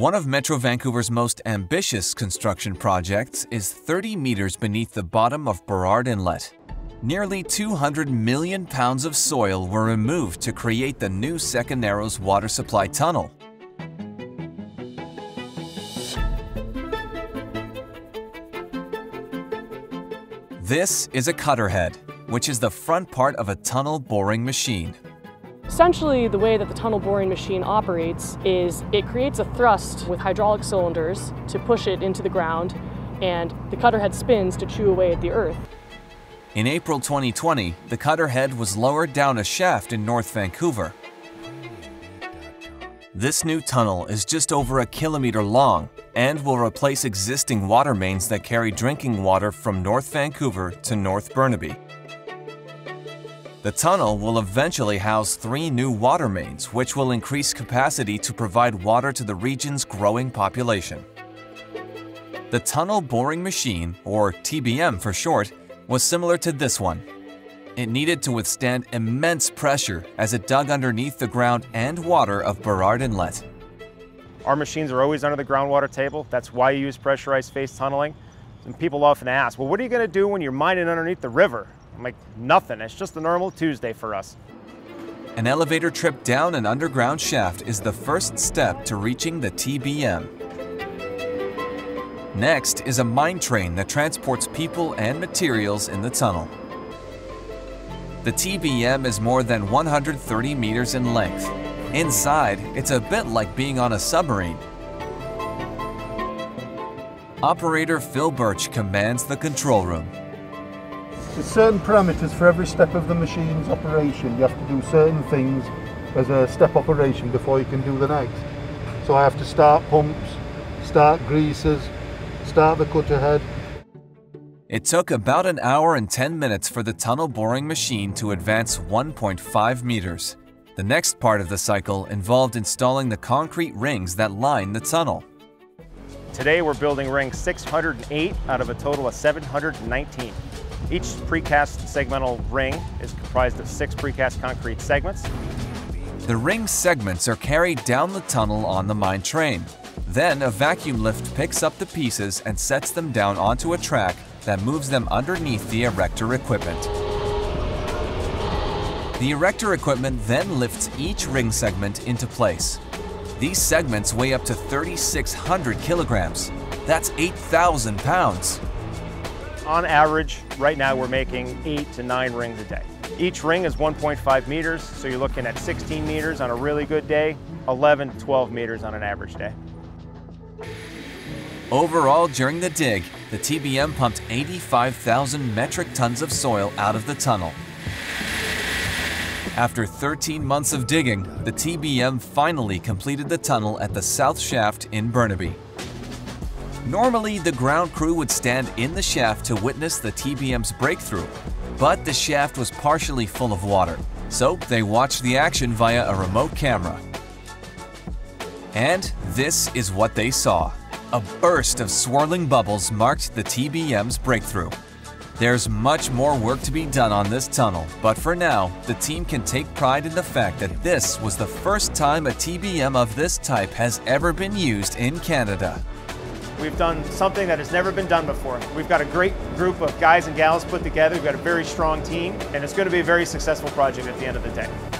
One of Metro Vancouver's most ambitious construction projects is 30 meters beneath the bottom of Burrard Inlet. Nearly 200 million pounds of soil were removed to create the new Second Narrows water supply tunnel. This is a cutter head, which is the front part of a tunnel boring machine. Essentially, the way that the tunnel boring machine operates is it creates a thrust with hydraulic cylinders to push it into the ground, and the cutter head spins to chew away at the earth. In April 2020, the cutter head was lowered down a shaft in North Vancouver. This new tunnel is just over a kilometer long and will replace existing water mains that carry drinking water from North Vancouver to North Burnaby. The tunnel will eventually house three new water mains, which will increase capacity to provide water to the region's growing population. The tunnel boring machine, or TBM for short, was similar to this one. It needed to withstand immense pressure as it dug underneath the ground and water of Burrard Inlet. Our machines are always under the groundwater table. That's why you use pressurized face tunneling. And people often ask, well, what are you going to do when you're mining underneath the river? I'm like, nothing. It's just a normal Tuesday for us. An elevator trip down an underground shaft is the first step to reaching the TBM. Next is a mine train that transports people and materials in the tunnel. The TBM is more than 130 meters in length. Inside, it's a bit like being on a submarine. Operator Phil Birch commands the control room. There's certain parameters for every step of the machine's operation. You have to do certain things as a step operation before you can do the next. So I have to start pumps, start greases, start the cutter head. It took about an hour and 10 minutes for the tunnel boring machine to advance 1.5 meters. The next part of the cycle involved installing the concrete rings that line the tunnel. Today we're building ring 608 out of a total of 719. Each precast segmental ring is comprised of six precast concrete segments. The ring segments are carried down the tunnel on the mine train. Then a vacuum lift picks up the pieces and sets them down onto a track that moves them underneath the erector equipment. The erector equipment then lifts each ring segment into place. These segments weigh up to 3,600 kilograms. That's 8,000 pounds on average, right now we're making eight to nine rings a day. Each ring is 1.5 meters, so you're looking at 16 meters on a really good day, 11 to 12 meters on an average day. Overall, during the dig, the TBM pumped 85,000 metric tons of soil out of the tunnel. After 13 months of digging, the TBM finally completed the tunnel at the South Shaft in Burnaby. Normally, the ground crew would stand in the shaft to witness the TBM's breakthrough, but the shaft was partially full of water, so they watched the action via a remote camera. And this is what they saw. A burst of swirling bubbles marked the TBM's breakthrough. There's much more work to be done on this tunnel, but for now, the team can take pride in the fact that this was the first time a TBM of this type has ever been used in Canada. We've done something that has never been done before. We've got a great group of guys and gals put together. We've got a very strong team, and it's going to be a very successful project at the end of the day.